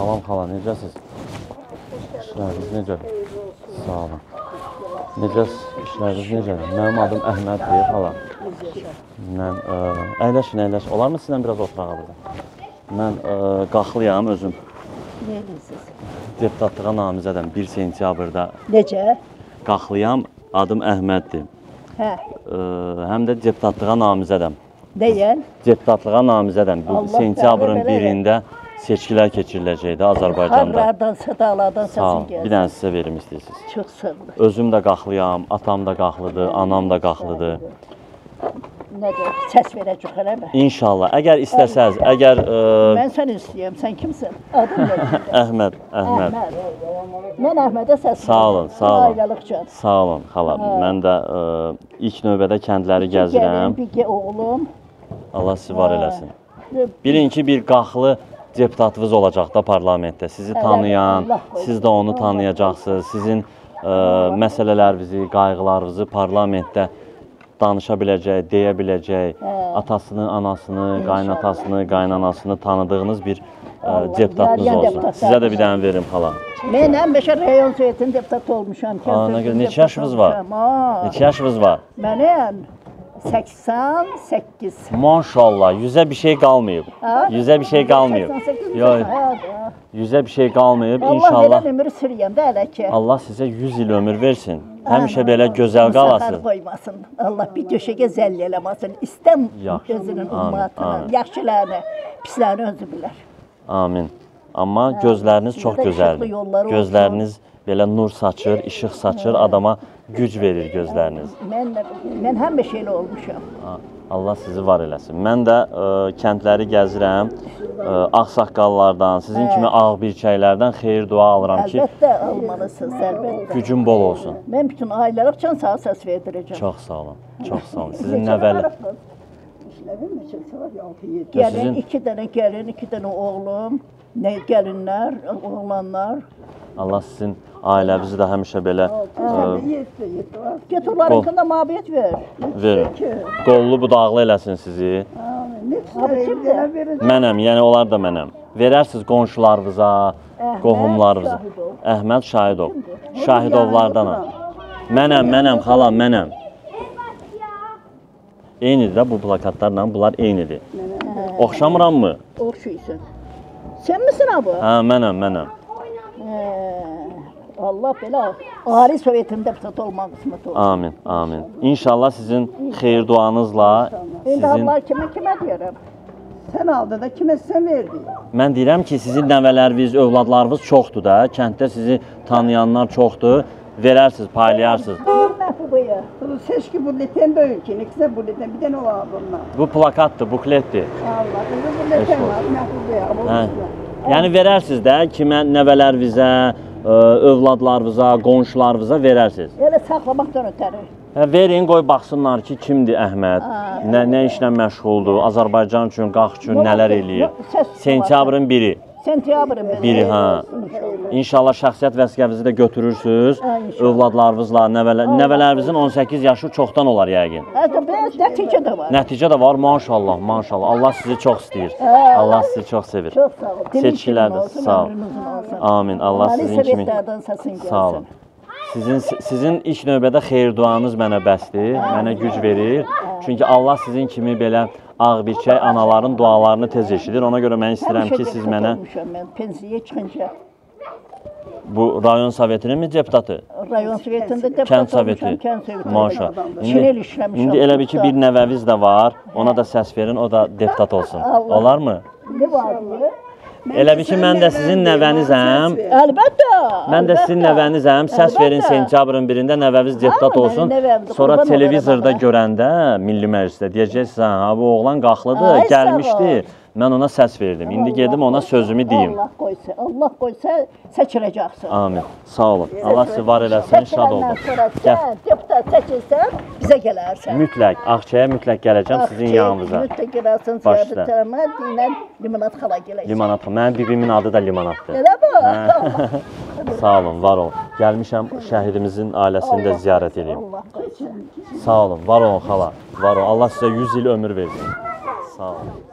Salam xala, necəsiz? İşləriniz necədir? Sağ olun. Necə işləriniz necədir? Mənim adım Əhməddir xala. Mən ə, əyləşin, əyləş. Olarmı sizlə biraz oturaq burada? Mən ə, qaxlıyam özüm. Neyiniz? Deputatlığa namizədəm 1 sentyabrda. Necə? Qaxlıyam, adım Əhməddir. Hə, Ə, həm də deputatlığa namizədəm. deyən. Deputatlığa namizədəm. Bu Allah sentyabrın təala verə. 1-də seçkilər keçiriləcəkdi Azərbaycanda. Sağ ol. səsin Bir gəlsin. dənə sizə verim istəyirsiniz. Çox sağ ol. Özüm də qaxlıyam, atam da qaxlıdır, anam da qaxlıdır. Necə? Səs verəcək eləmə. İnşallah. Əgər istəsəz, əgər ə, Mən səni istəyirəm. Sən kimsən? Adın nədir? Əhməd, Əhməd. Əhməd. Mən Əhmədə səs Sağ olun, sağ olun. Aylıq can. Sağ olun, xala. Mən də ə, ilk növbədə kəndləri gəzirəm. Bir ge oğlum. Allah sizi var Hə. eləsin. Bilin ki, bir qaxlı deputatınız olacaq da parlamentdə. Sizi tanıyan, siz də onu tanıyacaqsınız. Sizin ə, məsələlərinizi, qayğılarınızı parlamentdə danışa biləcək, deyə biləcək, atasını, anasını, qaynatasını, qaynanasını tanıdığınız bir Allah, deputatınız olsun. Sizə də bir dənə verim xala. Mən Həmişə rayon sovetinin deputatı olmuşam. Aa, nə neçə yaşınız var? Neçə yaşınız var? Mənim 88. Maşallah, yüzə bir şey qalmayıb. Ha? Yüzə bir şey qalmayıb. 88 Yox, Ha, yüzə bir şey qalmayıb. Allah İnşallah verən ömür sürüyəm də hələ ki. Allah sizə 100 il ömür versin. Həmişə belə gözəl qalasınız. qoymasın. Allah bir döşəyə zəlli eləməsin. İstəm gözünün amin. yaxşılarını, pislərini özü bilər. Amin. Amma gözləriniz çox gözəldir. Gözləriniz belə nur saçır, işıq saçır, adama güc verir gözləriniz. Mən mən həmişə elə olmuşam. Allah sizi var eləsin. Mən də ə, kəndləri gəzirəm. Ə, ağsaqqallardan, sizin kimi ağ birçəklərdən xeyir dua alıram ki, Əlbəttə almalısınız, əlbəttə. gücün bol olsun. Mən bütün ailələr üçün sağ səs verdirəcəm. Çox sağ olun. Çox sağ olun. Sizin nəvəli Gəlin, Sizin- iki dənə gəlin, iki dənə oğlum, nə gəlinlər, oğlanlar. Allah sizin ailənizi də həmişə belə ə, Get onlarınkında mabiyet ver. verin. Qollu budaqlı eləsin sizi. Mənəm, yəni onlar da mənəm. Verərsiniz qonşularınıza, qohumlarınıza. Əhməd Şahidov. Şahidovlardanam. Mənəm, mənəm, xalam, mənəm. Eynidir də bu plakatlarla, bunlar eynidir. Oxşamırammı? Oxşuysun. Sən misin abi? Hə, mənəm, mənəm. Allah belə ali sovetində deputat olmaq qismət olsun. Amin, amin. İnşallah sizin xeyir duanızla İndi sizin Allah kimə kimə deyirəm? Sən aldı da kimə sən verdin? Mən deyirəm ki, sizin nəvələriniz, övladlarınız çoxdur da. Kənddə sizi tanıyanlar çoxdur. Verərsiniz, paylayarsınız. Bu seçki bülten böyük ki, nekse bülten bir tane var bunlar. Bu plakatdır, bukletdir. Allah, bu bülten var, məhbub ya. Hə. Yəni verərsiniz də kimə nəvələrinizə, övladlarınıza, qonşularınıza verərsiniz. Elə saxlamaqdan ötəri. Hə, verin, qoy baxsınlar ki, kimdir Əhməd, nə nə işlə məşğuldur, Azərbaycan üçün, qax üçün nələr eləyir. Sentyabrın 1-i. Sentyabrın biri. Hə. İnşallah şəxsiyyət vəsiqənizi də götürürsüz. Övladlarınızla, nəvələr, nəvələrinizin 18 yaşı çoxdan olar yəqin. Nəticə də var. Nəticə də var, maşallah, maşallah. Allah sizi çox istəyir. Allah sizi çox sevir. Çox sağ ol. Dilin Seçkilər də sağ ol. ömrün uzun olsun. Amin. Allah sizin kimi. Sağ olun. Sizin sizin ilk növbədə xeyir duanız mənə bəsdir, mənə güc verir. Çünki Allah sizin kimi belə ağ birçək anaların dualarını tez eşidir. Ona görə mən istəyirəm ki, siz mənə Mən pensiyaya çıxınca bu rayon sovetinin mi deputatı? rayon sovetində deputat Kənd soveti. kənd. Maşallah. Çinel işləmişəm. indi elə bir ki bir nəvəviz də var. Ona da səs verin, o da deputat olsun. Allah. Olarmı? Ne var? Elə bir ki mən də sizin nəvənizəm. Əlbəttə. Mən də sizin nəvənizəm. Səs verin sentyabrın 1-də nəvəviz deputat olsun. Sonra televizorda görəndə Milli Məclisdə deyəcəksiniz, ha bu oğlan qaxlıdır, gəlmişdi. Mən ona səs verdim. İndi gedim ona sözümü deyim. Allah qoysa, Allah qoysa seçiləcəksən. Amin. Sağ olun. Allah sizi var eləsin, şad olun. Gəl. deputat seçilsən, bizə gələrsən. Mütləq Ağçaya mütləq gələcəm sizin yanınıza. Mütləq gələrsən, ziyarət etmə, dinən limonat xala gələcək. Limonat. Mənim bibimin adı da Limonatdır. Elə bu? Sağ olun, var olun. Gəlmişəm şəhidimizin ailəsini də ziyarət edeyim. Allah qoysa. Sağ olun, var olun xala. Var olun. Allah sizə 100 il ömür versin. Sağ olun.